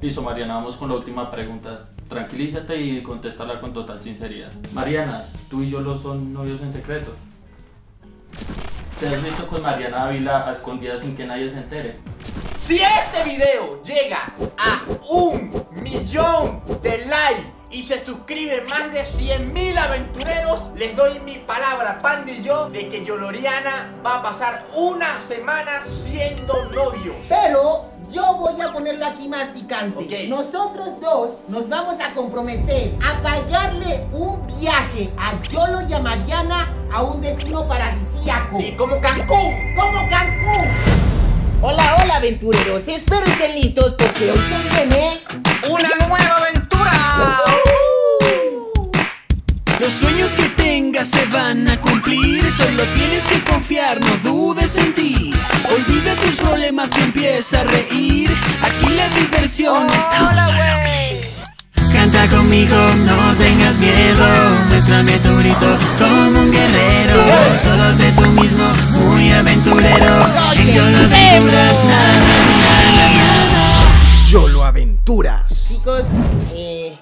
Listo, Mariana, vamos con la última pregunta. Tranquilízate y contéstala con total sinceridad. Mariana, tú y yo lo son novios en secreto. ¿Te has visto con Mariana Ávila a escondidas sin que nadie se entere? Si este video llega a un millón de likes y se suscriben más de 100 mil aventureros, les doy mi palabra, Panda y yo, de que Yoloriana va a pasar una semana siendo novios. Pero yo voy a ponerlo aquí más picante. Nosotros dos nos vamos a comprometer a pagarle un viaje a Yolo y a Mariana a un destino paradisíaco. Sí, como Cancún. ¡Como Cancún! Hola, hola aventureros, espero estén listos porque hoy se viene... ¡Una nueva aventura! Los sueños que tengas se van a cumplir, solo tienes que confiar, no dudes en ti. Problemas y empieza a reír. Aquí la diversión está a un solo clic. Canta conmigo, no tengas miedo. Muéstrame tu grito como un guerrero. Solo sé tú mismo, muy aventurero. En Yolo Aventuras, na, na, na, na, na. Yolo Aventuras. Chicos, eh,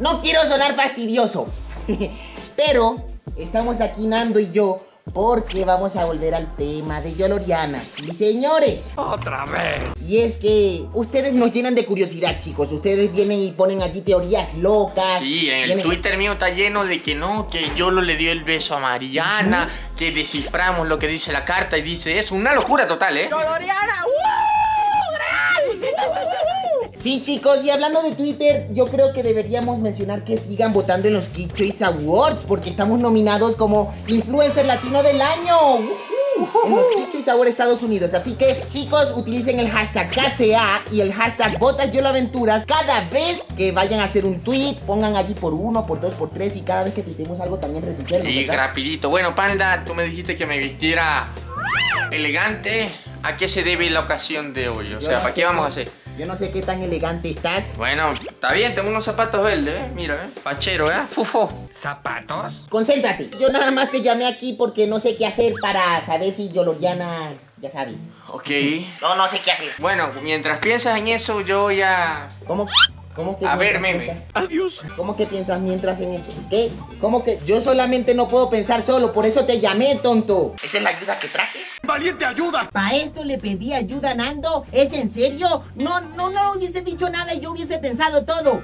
no quiero sonar fastidioso, pero estamos aquí Nando y yo porque vamos a volver al tema de Yoloriana. Sí, señores. ¡Otra vez! Y es que ustedes nos llenan de curiosidad, chicos. Ustedes vienen y ponen allí teorías locas. Sí, en el Twitter mío está lleno de que no, que Yolo le dio el beso a Mariana, que desciframos lo que dice la carta y dice eso. Una locura total, ¿eh? Sí, chicos, y hablando de Twitter, yo creo que deberíamos mencionar que sigan votando en los Kid Choice Awards, porque estamos nominados como Influencer Latino del Año. En los Choice Awards Estados Unidos. Así que, chicos, utilicen el hashtag KCA y el hashtag Votas Yolo Aventuras cada vez que vayan a hacer un tweet. Pongan allí por uno, por dos, por tres y cada vez que tuitemos algo también retuitemos, Y ¿verdad? rapidito. Bueno, Panda, tú me dijiste que me vistiera elegante. ¿A qué se debe la ocasión de hoy? O sea, ¿para qué vamos a hacer? Yo no sé qué tan elegante estás. Bueno, está bien, tengo unos zapatos verdes, ¿eh? Mira, ¿eh? Pachero, ¿eh? Fufo. ¿Zapatos? Concéntrate. Yo nada más te llamé aquí porque no sé qué hacer para saber si Yoloriana, ya sabes. Ok. No, no sé qué hacer. Bueno, mientras piensas en eso, yo ya... ¿Cómo? ¿Cómo que A ver, meme. piensas? Adiós. ¿Cómo que piensas mientras en eso? ¿Qué? ¿Cómo que yo solamente no puedo pensar solo? Por eso te llamé, tonto. ¿Esa es la ayuda que traje? ¡Valiente, ayuda! ¿Para esto le pedí ayuda a Nando? ¿Es en serio? No, no, no hubiese dicho nada y yo hubiese pensado todo.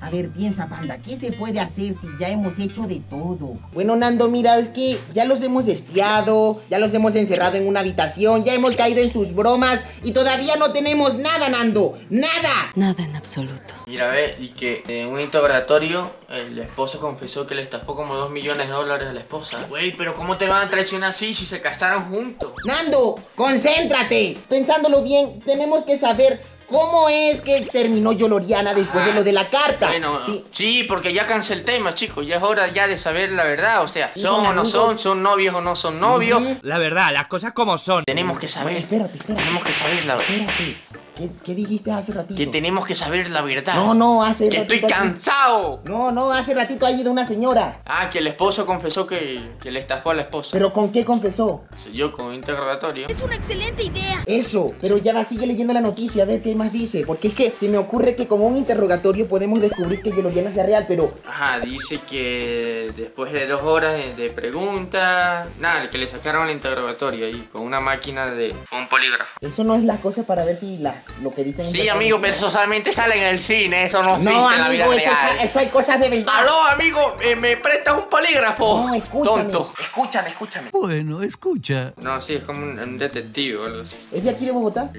A ver, piensa, panda, ¿qué se puede hacer si ya hemos hecho de todo? Bueno, Nando, mira, es que ya los hemos espiado, ya los hemos encerrado en una habitación, ya hemos caído en sus bromas y todavía no tenemos nada, Nando. ¡Nada! Nada en absoluto. Mira, ve, y que en un interrogatorio el esposo confesó que le estafó como 2 millones de dólares a la esposa. Güey, pero ¿cómo te van a traicionar así si se casaron juntos? Nando, concéntrate. Pensándolo bien, tenemos que saber cómo es que terminó Yoloriana después de lo de la carta. Bueno, Sí. sí. porque ya cansé el tema, chicos. Ya es hora ya de saber la verdad. O sea, son son o no son, son novios o no son novios. La verdad, las cosas como son. Tenemos que saber. Espérate, espérate. Tenemos que saber la verdad. Espérate. ¿Qué, qué dijiste hace ratito? Que tenemos que saber la verdad. No, no, hace Que estoy ratito allí- cansado. No, no, hace ratito allí de una señora. Ah, que el esposo confesó que, que le estafó a la esposa. ¿Pero con qué confesó? Se yo con un interrogatorio. Es una excelente idea. Eso, pero ya va, sigue leyendo la noticia a ver qué más dice. Porque es que se me ocurre que con un interrogatorio podemos descubrir que Yoloriana sea real, pero Ajá, dice que después de dos horas de, de preguntas, nada, que le sacaron el interrogatorio ahí con una máquina de un polígrafo. eso no es la cosa para ver si la, lo que dicen... es Sí, amigo, pero eso solamente sale en el cine, eso no, existe No, en la vida amigo, eso, real. eso hay cosas de verdad. Aló, amigo, eh, ¿me prestas un polígrafo? No, escúchame. Tonto. Escúchame, escúchame. Bueno, escucha. No, sí, es como un, un detective o algo así. ¿Es de aquí de Bogotá?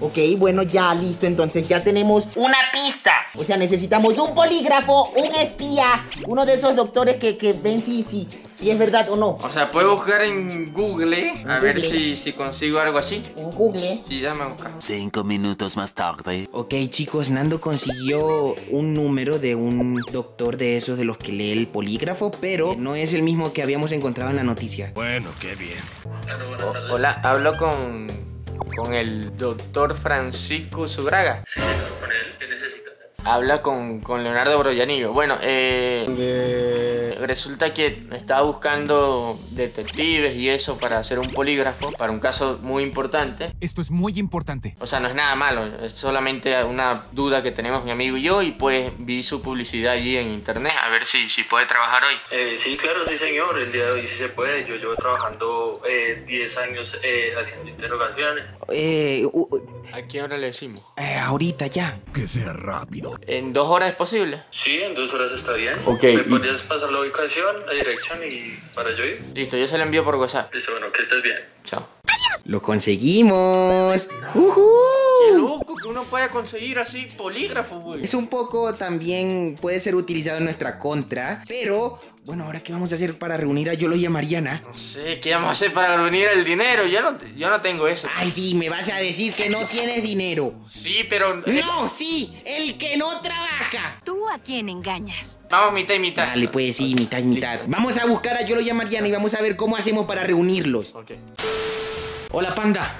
Ok, bueno, ya listo. Entonces ya tenemos una pista. O sea, necesitamos un polígrafo, un espía, uno de esos doctores que, que ven si, si, si es verdad o no. O sea, puedo buscar en Google a ver si, si consigo algo así. En Google. Sí, dame a buscar. Cinco minutos más tarde. Ok chicos, Nando consiguió un número de un doctor de esos de los que lee el polígrafo, pero no es el mismo que habíamos encontrado en la noticia. Bueno, qué bien. O- hola, hablo con, con el doctor Francisco Subraga. Sí, con él, ¿qué necesitas? Habla con, con Leonardo Broyanillo. Bueno, eh, resulta que estaba buscando detectives y eso para hacer un polígrafo, para un caso muy importante. Esto es muy importante. O sea, no es nada malo, es solamente una duda que tenemos mi amigo y yo y pues vi su publicidad allí en internet a ver si, si puede trabajar hoy. Eh, sí, claro, sí, señor. El día de hoy sí se puede. Yo llevo trabajando eh, 10 años eh, haciendo interrogaciones. Eh, u- ¿A qué hora le decimos? eh, ahorita ya. Que sea rápido. ¿En dos horas es posible? Sí, en dos horas está bien. Ok, ¿Me y- podrías pasar la ubicación, la dirección y para yo ir? Listo, yo se lo envío por WhatsApp. Listo, bueno, que estés bien. Chao. Lo conseguimos. Qué ¡Ujú! Uno pueda conseguir así polígrafo, güey. Es un poco también puede ser utilizado en nuestra contra, pero bueno, ahora qué vamos a hacer para reunir a Yolo y a Mariana. No sé, ¿qué vamos a hacer para reunir el dinero? Yo no, yo no tengo eso. Ay, sí, me vas a decir que no tienes dinero. Sí, pero... eh, No, sí, el que no trabaja. ¿Tú a quién engañas? Vamos mitad y mitad. Dale, pues sí, mitad y mitad. Vamos a buscar a Yolo y a Mariana y vamos a ver cómo hacemos para reunirlos. Ok. Hola panda,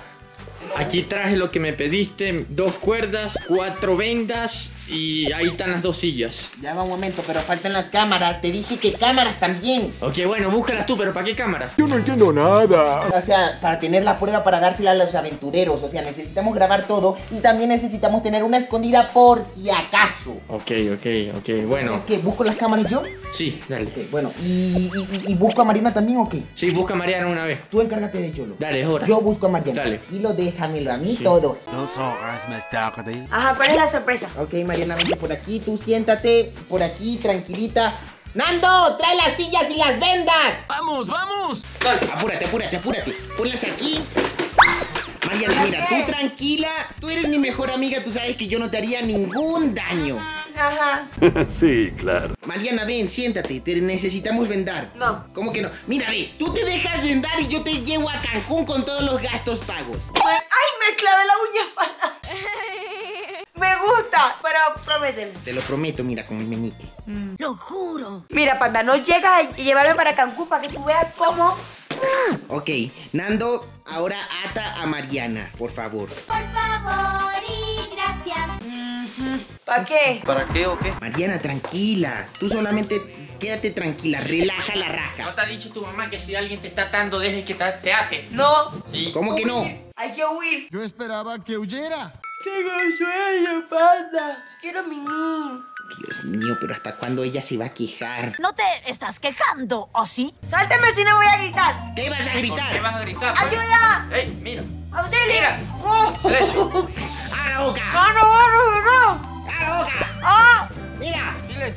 aquí traje lo que me pediste, dos cuerdas, cuatro vendas y ahí están las dos sillas. Ya va un momento, pero faltan las cámaras. Te dije que cámaras también. Ok, bueno, búscalas tú, pero ¿para qué cámara? Yo no entiendo nada. O sea, para tener la prueba para dársela a los aventureros. O sea, necesitamos grabar todo y también necesitamos tener una escondida por si acaso. Ok, ok, ok, bueno, ¿Es que busco las cámaras yo? sí, dale. Ok, bueno, ¿y, y- y- y busco a Marina también o qué? Sí, busca a Mariana una vez. Tú encárgate de Yolo. Dale, es hora. Yo busco a Mariana. Dale. Y lo déjamelo a mí todo. Dos horas más tarde. Ajá, ¿cuál es la sorpresa? Ok, Mariana, vente por aquí. Tú siéntate por aquí, tranquilita. ¡Nando! ¡Trae las sillas y las vendas! ¡Vamos, vamos! Apúrate, apúrate, apúrate. Ponlas aquí. Mariana, mira, tú tranquila. Tú eres mi mejor amiga. Tú sabes que yo no te haría ningún daño. Ajá. sí, claro. Mariana, ven, siéntate. Te necesitamos vendar. No. ¿Cómo que no? Mira, ve, tú te dejas vendar y yo te llevo a Cancún con todos los gastos pagos. ¡Ay, me clavé la uña para... Gusta, pero prométeme. Te lo prometo, mira, con el meñique. Lo juro. Mira, panda, no llegas a llevarme para Cancún para que tú veas cómo... Ok, Nando, ahora ata a Mariana, por favor. Por favor y gracias. ¿Para qué? ¿Para qué o qué? Mariana, tranquila. Tú solamente quédate tranquila, relaja la ¿No raja. te ha dicho tu mamá que si alguien te está atando, dejes que te te ate? No. Sí. ¿Cómo que no? Hay que huir. Yo esperaba que huyera. Tengo sueño, panda. Quiero mi min. Dios mío, pero ¿hasta cuándo ella se va a quejar? ¿No te estás quejando, o sí? ¡Sálteme si no voy a gritar! ¿Qué vas a ¿Por qué gritar? vas a gritar? pues? ¡Ayuda! ¡Ey, mira! ¡Auxilio! Mira. ¡Oh! ¡A la boca! ¡No, no, no, no! ¡A la boca! ¡Ah! ¡Mira!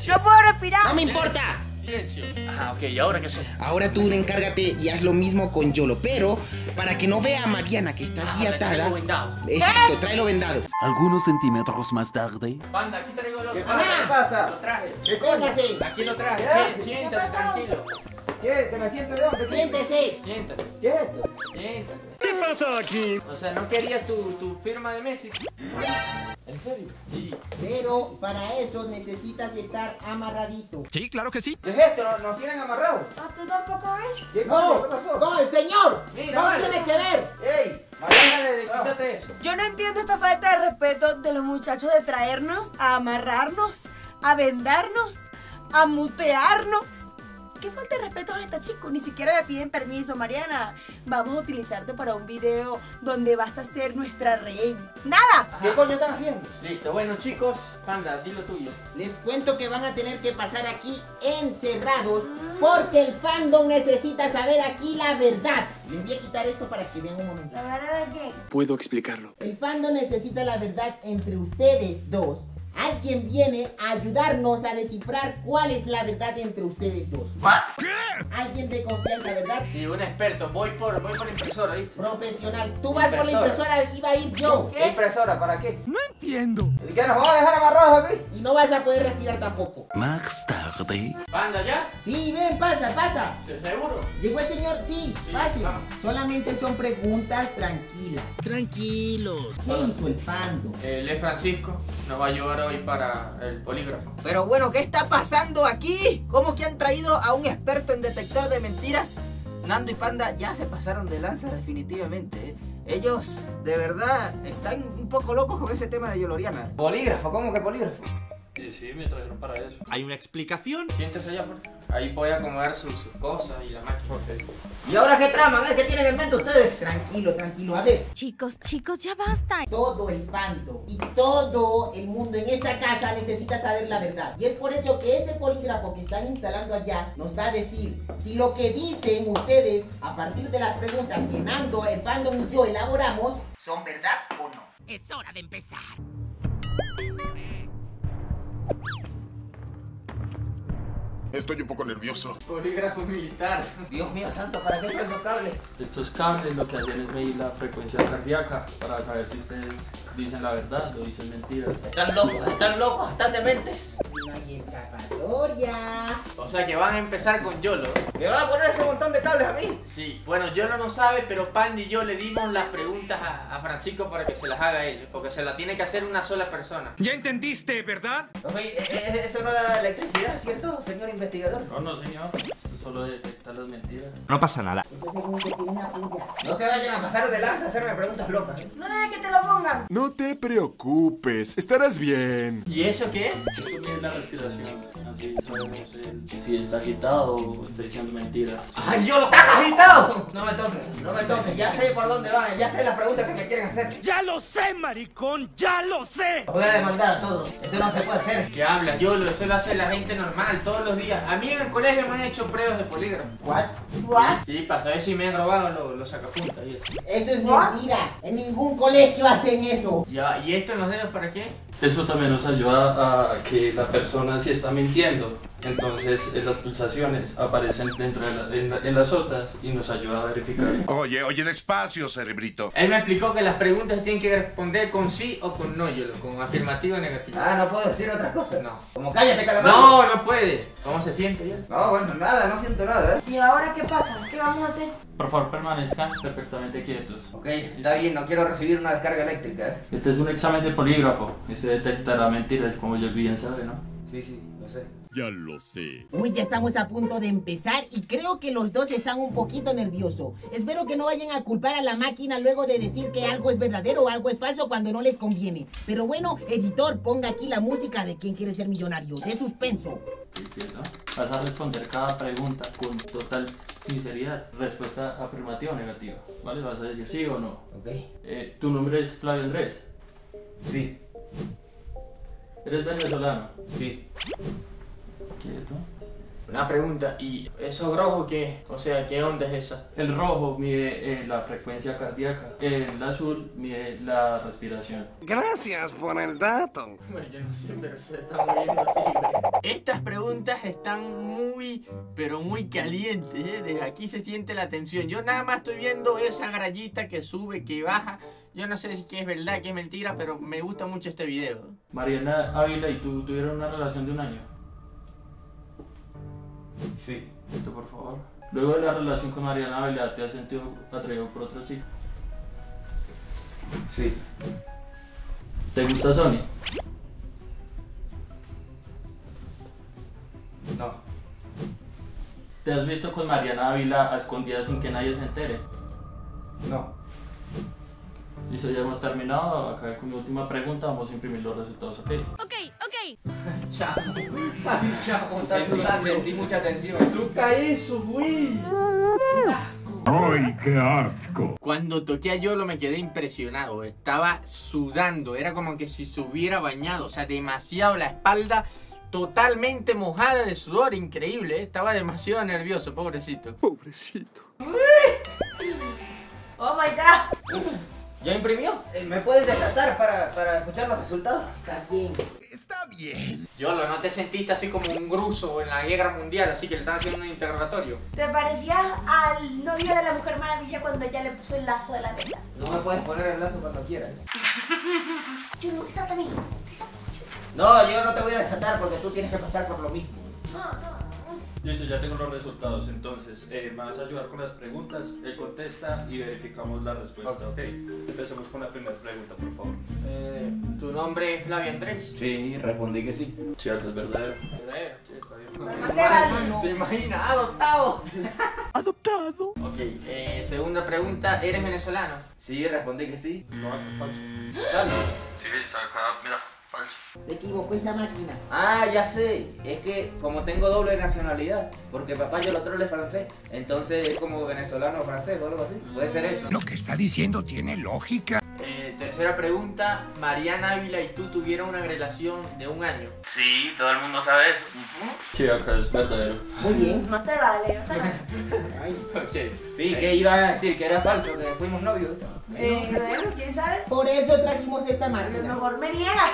¡No puedo respirar! ¡No me importa! Silencio. Ajá, ok, ¿y ahora qué sé? Ahora tú encárgate y haz lo mismo con Yolo, pero para que no vea a Mariana que está aquí Ah, le traigo atada. vendado. Exacto, tráelo vendado. Algunos centímetros más tarde. Panda, aquí traigo lo ¿Qué pasa? Lo traje. Póngase. Aquí lo traje. ¿Qué? Sí, siéntate, tranquilo. ¿Qué? ¿Te me siento de dónde? Siéntese. Siéntate, ¿Qué es esto? siéntate. ¿Qué pasa aquí? O sea, ¿no querías tu, tu firma de Messi? ¿En serio? Sí. Pero para eso necesitas estar amarradito. Sí, claro que sí. ¿Qué es esto? ¿Nos, nos tienen amarrados? ¿Ah, ¿Tú tampoco ves? ¿Qué no, ¿Qué pasó? no, el señor. Mira, no vale. tiene que ver. ¡Ey! Mariana, quítate eso. Yo no entiendo esta falta de respeto de los muchachos de traernos a amarrarnos, a vendarnos, a mutearnos. ¿Qué falta de respeto a esta chico? Ni siquiera me piden permiso, Mariana. Vamos a utilizarte para un video donde vas a ser nuestra reina. ¡Nada! ¿Qué coño están haciendo? Listo, bueno chicos, Panda, di lo tuyo. Les cuento que van a tener que pasar aquí encerrados porque el fandom necesita saber aquí la verdad. Les voy a quitar esto para que vean un momento. ¿La verdad de qué? Puedo explicarlo. El fandom necesita la verdad entre ustedes dos. Alguien viene a ayudarnos a descifrar cuál es la verdad entre ustedes dos. Alguien de confianza, ¿verdad? Sí, un experto. Voy por, voy por impresora, ¿viste? Profesional. Tú vas por la Impresora. iba a ir yo. ¿Qué impresora? ¿Para qué? No entiendo. ¿Y qué nos van a dejar amarrados aquí? Y no vas a poder respirar tampoco. Más tarde. Panda, ¿ya? Sí, ven, pasa, pasa. ¿Seguro? Llegó el señor, sí, Sí, fácil. vamos. Solamente son preguntas tranquilas. Tranquilos. ¿Qué hizo el fandom? El E. Francisco nos va a ayudar hoy para el polígrafo. Pero bueno, ¿qué está pasando aquí? ¿Cómo que han traído a un experto en detector de mentiras? Nando y Panda ya se pasaron de lanza definitivamente. ¿eh? Ellos de verdad están un poco locos con ese tema de Yoloriana. ¿Polígrafo? ¿Cómo que polígrafo? Sí, sí, me trajeron para eso. ¿Hay una explicación? Siéntese allá, por favor. Ahí puede acomodar sus, sus cosas y la máquina. ¿Y ahora qué traman? ¿Qué tienen en mente ustedes? Tranquilo, tranquilo. A ver, Chicos, chicos, ya basta. todo el bando y todo el mundo en esta casa necesita saber la verdad. Y es por eso que ese polígrafo que están instalando allá nos va a decir si lo que dicen ustedes a partir de las preguntas que Nando, el fandom y yo elaboramos son verdad o no. Es hora de empezar. Estoy un poco nervioso. Polígrafo militar. Dios mío santo, ¿para qué son esos cables? Estos cables lo que hacen es medir la frecuencia cardíaca para saber si ustedes dicen la verdad o dicen mentiras. Están locos, están locos, están dementes. No hay escapatoria. O sea que van a empezar con Yolo. ¿Me van a poner ese montón de cables a mí? Sí, bueno, Yolo no sabe, pero Pandy y yo le dimos las preguntas a, a Francisco para que se las haga él, porque se las tiene que hacer una sola persona. ¿Ya entendiste, verdad? Oye, eh, eh, eso no da electricidad, ¿cierto, señor investigador? No, no, señor. Esto solo detecta las mentiras. No pasa nada. Eso. No se vayan a pasar de lanza a hacerme preguntas locas. ¿eh? No dejes que te lo pongan. No te preocupes, estarás bien. ¿Y eso qué? Esto mide la respiración. Así sabemos el- si está agitado o está diciendo mentiras. ¡Ay, Yolo, estás agitado! No me toques, no me toques, ya sé por dónde van, ya sé las preguntas que me quieren hacer. ¡Ya lo sé, maricón! ¡Ya lo sé! Los voy a demandar a todos, eso no se puede hacer. ¿Qué hablas, Yolo? Eso lo hace la gente normal todos los días. A mí en el colegio me han hecho pruebas de polígrafo. What? ¿What? Sí, para saber si me han robado los, los sacapuntas y eso. Eso es mentira. En ningún colegio hacen eso. Ya, ¿y esto en los dedos para qué? Eso también nos ayuda a que la persona si está mintiendo. Entonces eh, las pulsaciones aparecen dentro de la- en, la- en las otras y nos ayuda a verificar. Oye, oye, despacio, cerebrito. Él me explicó que las preguntas tienen que responder con sí o con no, Yolo, con afirmativo o negativo. Ah, no puedo decir otras cosas. No. Como cállate, calamar. No, no puede. ¿Cómo se siente, Yolo? No, bueno, nada, no siento nada, ¿eh? ¿Y ahora qué pasa? ¿Qué vamos a hacer? Por favor, permanezcan perfectamente quietos. Ok, está bien, no quiero recibir una descarga eléctrica, ¿eh? Este es un examen de polígrafo. Este detectará mentiras, como ya bien sabe, ¿no? Sí, sí, lo sé. Ya lo sé. Uy, ya estamos a punto de empezar y creo que los dos están un poquito nerviosos. Espero que no vayan a culpar a la máquina luego de decir que algo es verdadero o algo es falso cuando no les conviene. Pero bueno, editor, ponga aquí la música de quién quiere ser millonario, de suspenso. Vas a responder cada pregunta con total sinceridad. Respuesta afirmativa o negativa. ¿Vale? Vas a decir sí o no. Ok. Eh, ¿Tu nombre es Flavio Andrés? Sí. ¿Eres venezolano? Sí. Quieto. Una pregunta, ¿y eso rojo qué? O sea, ¿qué onda es esa? El rojo mide eh, la frecuencia cardíaca. El azul mide la respiración. Gracias por el dato. Bueno, yo no sé, pero se está moviendo así. Estas preguntas están muy, pero muy calientes, ¿eh? Desde aquí se siente la tensión. Yo nada más estoy viendo esa grallita que sube, que baja. Yo no sé si es verdad, qué es mentira, pero me gusta mucho este video. Mariana Ávila y tú tuvieron una relación de un año. Sí. Esto, por favor. Luego de la relación con Mariana Ávila, ¿te has sentido atraído por otro chico? Sí. ¿Te gusta Sony? No. ¿Te has visto con Mariana Ávila a escondidas sin que nadie se entere? No. Listo, ya hemos terminado. Acá con mi última pregunta. Vamos a imprimir los resultados, ¿ok? Ok, ok. Chao. Chao, Sentí, mucha tensión. Toca eso, güey. ¡Ay, qué asco! Cuando toqué a Yolo me quedé impresionado. Estaba sudando. Era como que si se hubiera bañado. O sea, demasiado la espalda totalmente mojada de sudor. Increíble. ¿eh? Estaba demasiado nervioso, pobrecito. Pobrecito. Oh my god. ¿Ya imprimió? Eh, ¿Me puedes desatar para, para escuchar los resultados? Está bien. Está bien. Yolo, ¿no te sentiste así como un gruso en la guerra mundial? Así que le estaban haciendo un interrogatorio. ¿Te parecías al novio de la Mujer Maravilla cuando ella le puso el lazo de la teta? No me puedes poner el lazo cuando quieras. Yo no desata a mí. No, yo no te voy a desatar porque tú tienes que pasar por lo mismo. No, no. Listo, ya tengo los resultados. Entonces, eh, me vas a ayudar con las preguntas. Él contesta y verificamos la respuesta, ¿ok? Empecemos con la primera pregunta, por favor. Eh, ¿Tu nombre es Flavio Andrés? Sí, respondí que sí. Cierto, es verdadero. ¿Verdadero? Sí, está bien. Te vale. ¿Te imaginas? Adoptado. Adoptado. Ok, eh, segunda pregunta. ¿Eres venezolano? Sí, respondí que sí. No, es falso. Dale. Sí, acá, mira. Se equivocó esa máquina. Ah, ya sé. Es que como tengo doble nacionalidad, porque papá yo lo otro es francés, entonces es como venezolano o francés o algo así. Puede ser eso. Lo que está diciendo tiene lógica. Eh, tercera pregunta, Mariana Ávila y tú tuvieron una relación de un año. Sí, todo el mundo sabe eso. Sí, acá es verdadero. Muy bien. No te vale, no te vale. Ay, Ok. Sí, que iba a decir que era falso, que fuimos novios. Eh, bueno, quién sabe. por eso trajimos esta A lo máquina. mejor me niegas.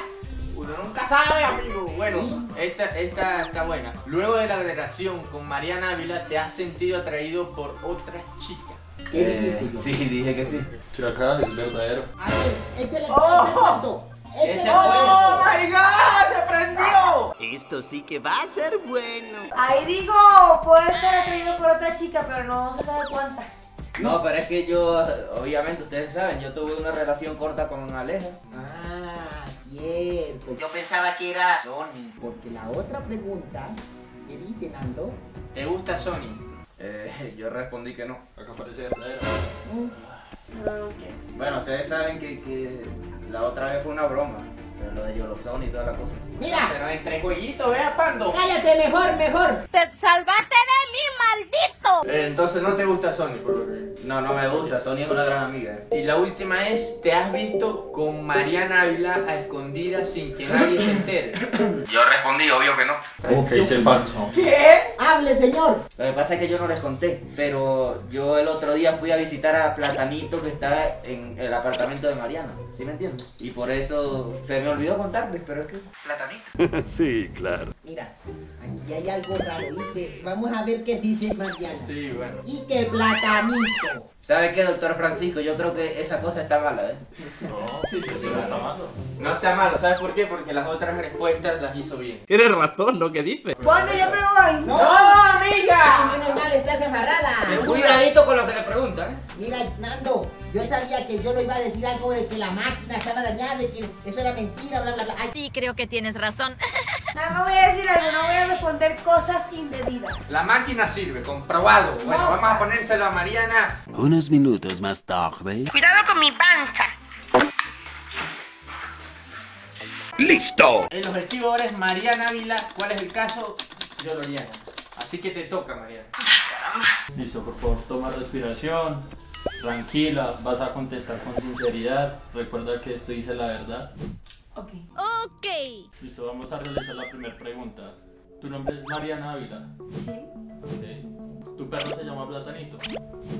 Uno nunca sabe, amigo. Bueno, esta, esta está buena. Luego de la relación con Mariana Ávila, ¿te has sentido atraído por otra chica? ¿Qué dijiste yo? sí, dije que sí. Sí, acá es verdadero. A ver, échale, ¡Oh! cuento. my god! ¡Se prendió! Esto sí que va a ser bueno. Ahí digo, puede estar atraído por otra chica, pero no se sabe cuántas. No, pero es que yo, obviamente ustedes saben, yo tuve una relación corta con Aleja. Ah, cierto. Yo pensaba que era Sony. Porque la otra pregunta que dice Nando. ¿Te gusta Sony? Eh, yo respondí que no. Acá parece verdadero. Bueno, ustedes saben que, que la otra vez fue una broma. pero Lo de Yolosón y toda la cosa. Mira, Pero entre jueguitos, vea, Pando. cállate mejor, mejor. ¡Te salvaste de mí, maldito! Eh, entonces no te gusta Sony, por lo que... No, no me gusta. Sony es una gran amiga. eh. Y la última es, ¿te has visto con Mariana Ávila a escondidas sin que nadie se entere? Yo respondí, obvio que no. Ok, es falso. Hable, señor. Lo que pasa es que yo no les conté, pero yo el otro día fui a visitar a Platanito que está en el apartamento de Mariana, ¿sí me entiendes? Y por eso se me olvidó contarles, pero es que Platanito. Sí, claro. Mira, aquí hay algo raro, ¿viste? Vamos a ver qué dice Mariana. Sí, bueno. Y que platanito. ¿Sabe qué, doctor Francisco? Yo creo que esa cosa está mala, ¿eh? No, eso no está malo. No está malo, ¿sabes por qué? Porque las otras respuestas las hizo bien. Tienes razón, ¿no? ¿Qué dices? Bueno, yo me voy. ¡No! amiga! Menos mal, estás amarrada. Cuidadito con lo que le preguntan. ¿eh? Mira, Nando, yo sabía que yo lo iba a decir algo de que la máquina estaba dañada, de que eso era mentira, bla, bla, bla. Ay, Sí, creo que tienes razón. Nada más voy a decir algo, no voy a responder cosas indebidas. La máquina sirve, comprobado. Bueno, No. vamos a ponérselo a Mariana. Unos minutos más tarde. Cuidado con mi panza. ¡Listo! El objetivo ahora es Mariana Ávila. ¿Cuál es el caso? Yoloriana. Así que te toca, Mariana. Listo, por favor, toma respiración. Tranquila, vas a contestar con sinceridad. Recuerda que esto dice la verdad. Ok. Ok. Listo, vamos a realizar la primera pregunta. ¿Tu nombre es Mariana Ávila? Sí. Ok. ¿Tu perro se llama Platanito? Sí.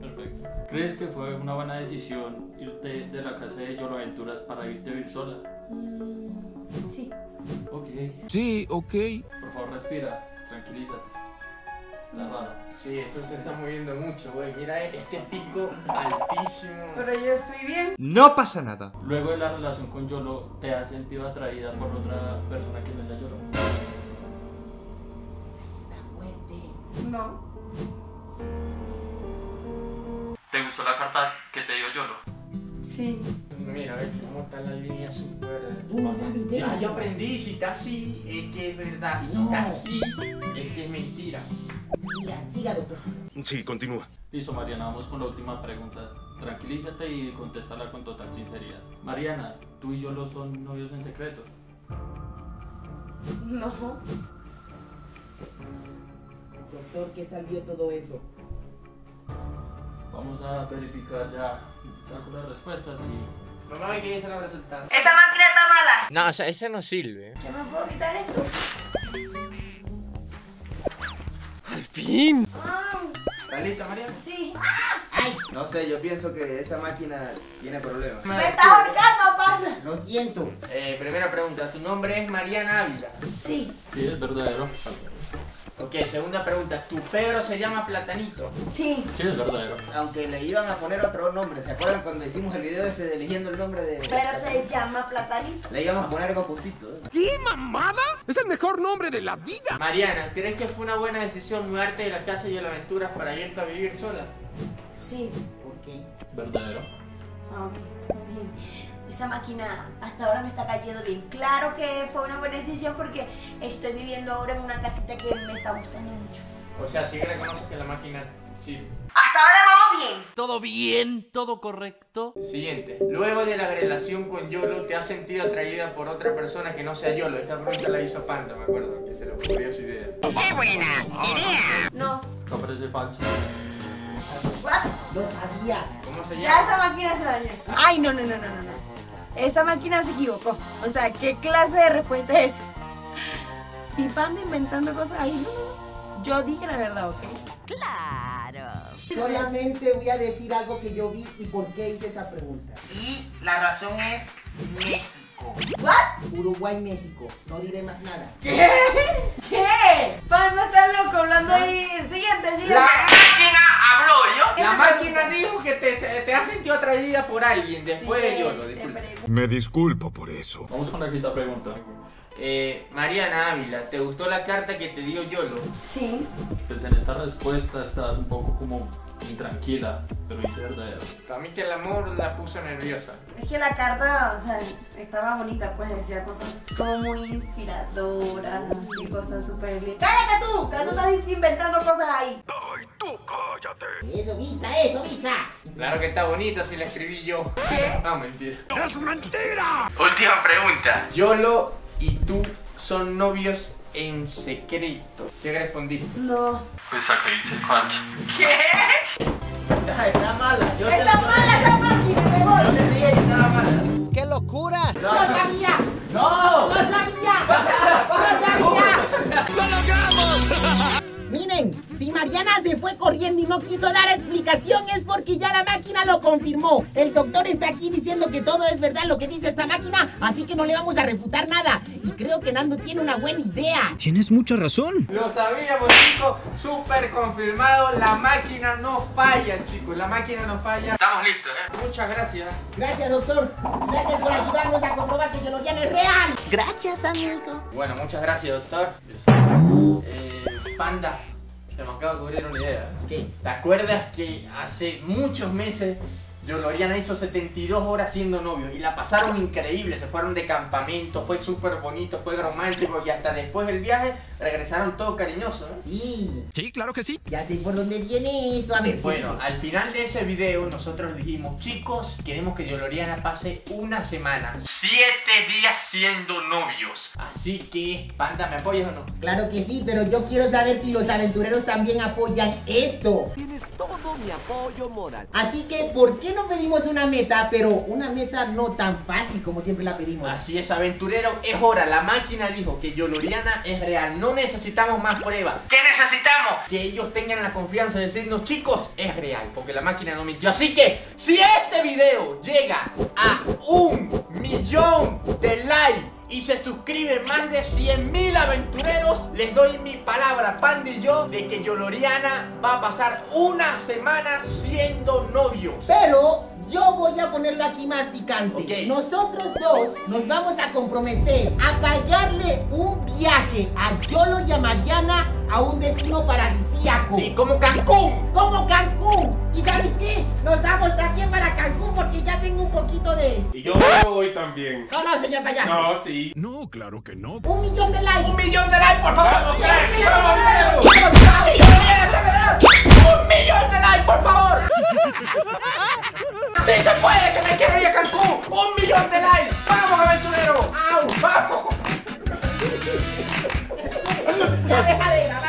Perfecto. ¿Crees que fue una buena decisión irte de la casa de Yolo Aventuras para irte a vivir sola? Mm, sí. Ok. Sí, ok. Por favor, respira. Tranquilízate. Está raro. Sí, eso se está moviendo mucho, güey. Mira este pico altísimo. Pero yo estoy bien. No pasa nada. Luego de la relación con Yolo, ¿te has sentido atraída por otra persona que no sea Yolo? No. ¿Te gustó la carta que te dio Yolo? Sí. Mira, ve cómo está la línea sabes de Ya, yo aprendí. Si está así, es que es verdad. Y si está así, es que es mentira. Mira, siga, doctor. Sí, continúa. Listo, Mariana, vamos con la última pregunta. Tranquilízate y contéstala con total sinceridad. Mariana, ¿tú y Yolo son novios en secreto? No. Doctor, ¿qué tal vio todo eso? Vamos a verificar ya. Saco las respuestas y Mamá, ¿qué dicen los resultados? Esa máquina está mala. No, o sea, ese no sirve. ¿Yo me puedo quitar esto? ¡Al fin! ¿Estás lista, Mariana? sí. ¡Ay! No sé, yo pienso que esa máquina tiene problemas. Me estás ahorcando, panda. Lo siento. Eh, primera pregunta, ¿tu nombre es Mariana Ávila? Sí. sí, es verdadero. Ok, segunda pregunta, ¿tu perro se llama Platanito? Sí. Sí, es verdadero. Aunque le iban a poner otro nombre, ¿se acuerdan cuando hicimos el video ese de eligiendo el nombre de... Pero se llama platanito. Le íbamos a poner Gopusito, ¿eh? ¿Qué mamada? Es el mejor nombre de la vida. Mariana, ¿crees que fue una buena decisión mudarte de la casa y de las aventuras para irte a vivir sola? Sí. ¿Por qué? Verdadero. Ah, ok. Bien. Esa máquina hasta ahora me está cayendo bien. Claro que fue una buena decisión porque estoy viviendo ahora en una casita que me está gustando mucho. O sea, sí que reconoces que la máquina sirve. Hasta ahora vamos bien. ¿Todo bien? ¿Todo correcto? Siguiente. Luego de la relación con Yolo, ¿te has sentido atraída por otra persona que no sea Yolo? Esta pregunta la hizo Panda, me acuerdo, que se le ocurrió esa idea. ¡Qué buena idea! No. Me parece falso. Lo sabía. ¿Cómo se Ya llama? esa máquina se dañó. Ay, no, no, no, no, no. no. Esa máquina se equivocó. O sea, ¿qué clase de respuesta es eso? Y Panda inventando cosas ahí. No, no, no. Yo dije la verdad, ¿ok? Claro. Solamente voy a decir algo que yo vi y por qué hice esa pregunta. Y la razón es México. ¿What? Uruguay, México. No diré más nada. ¿Qué? ¿Qué? Panda está loco hablando ahí. Siguiente, siguiente. La máquina. La máquina dijo que te, te, te has sentido atraída por alguien después de Yolo. Me disculpo por eso. Vamos con la quinta pregunta. Eh, Mariana Ávila, ¿te gustó la carta que te dio Yolo? Sí. Pues en esta respuesta estás un poco como intranquila, pero dice verdadero. Para mí que el amor la puso nerviosa. Es que la carta, o sea, estaba bonita, pues decía cosas como muy inspiradoras, así, cosas súper bien. ¡Cállate tú! Que tú estás inventando cosas ahí. Eso, bicha, eso, bicha. Claro que está bonita si la escribí yo. ¿Qué? No, mentira. ¡Es mentira! Última pregunta. Yolo y tú son novios en secreto. ¿Qué respondiste? No. Pues dice falso. Está mala. Yo te ¡Está mala esa máquina, me voy! Yo te dije que estaba mala. ¡Qué locura! ¡Lo sabía! ¡No! ¡Lo sabía! ¡Lo sabía! ¡Lo logramos! Miren, si Mariana se fue corriendo y no quiso dar explicación es porque ya la máquina lo confirmó. El doctor está aquí diciendo que todo es verdad lo que dice esta máquina, así que no le vamos a refutar nada. Y creo que Nando tiene una buena idea. Tienes mucha razón. Lo sabíamos, chicos. Súper confirmado. La máquina no falla, chicos. La máquina no falla. Estamos listos, ¿eh? Muchas gracias. Gracias, doctor. Gracias por ayudarnos a comprobar que Yolorian es real. Gracias, amigo. Bueno, muchas gracias, doctor. Eh, Panda, se me acaba de ocurrir una idea. ¿Qué? ¿Te acuerdas que hace muchos meses Yoloriana hizo 72 horas siendo novios y la pasaron increíble? Se fueron de campamento, fue súper bonito, fue romántico y hasta después del viaje regresaron todos cariñosos. ¿eh? Sí, Sí, claro que sí. ya sé por dónde viene esto. A ver, Bueno, al final de ese video nosotros dijimos, chicos, queremos que Yoloriana pase una semana, siete días siendo novios. Así que, Panda, ¿me apoyas o no? Claro que sí, pero yo quiero saber si los aventureros también apoyan esto. Tienes todo mi apoyo moral. Así que, ¿por qué no pedimos una meta, pero una meta no tan fácil como siempre la pedimos? Así es, aventurero, es hora. La máquina dijo que Yoloriana es real. No necesitamos más pruebas. ¿Qué necesitamos? Que ellos tengan la confianza de decirnos, chicos, es real. Porque la máquina no mintió. Así que, si este video llega a un millón de likes y se suscriben más de 100.000 aventureros, les doy mi palabra, Panda y yo, de que Yoloriana va a pasar una semana siendo novios. Pero yo voy a ponerlo aquí más picante. Nosotros dos nos vamos a comprometer a pagarle un viaje a Yolo y a Mariana a un destino paradisíaco. Sí, como Cancún. Como Cancún. ¿Y sabes qué? Nos vamos también para Cancún porque ya tengo un poquito de... Y yo me voy también. No, no, señor Payaso. No, sí. No, claro que no. Un millón de likes. Un millón de likes, por favor. Vamos, Un millón de likes. Un millón de likes, por favor. ¡Sí se puede! ¡Que me quiero ir a Cancún! ¡Un millón de likes! ¡Vamos, aventurero! ¡Au! ¡Vamos! ya deja.